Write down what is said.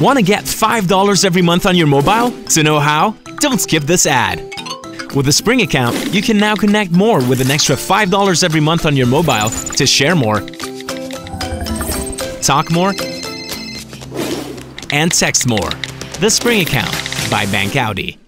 Want to get $5 every month on your mobile? To know how? Don't skip this ad. With a Spring account, you can now connect more with an extra $5 every month on your mobile to share more, talk more, and text more. The Spring account by Bank Audi.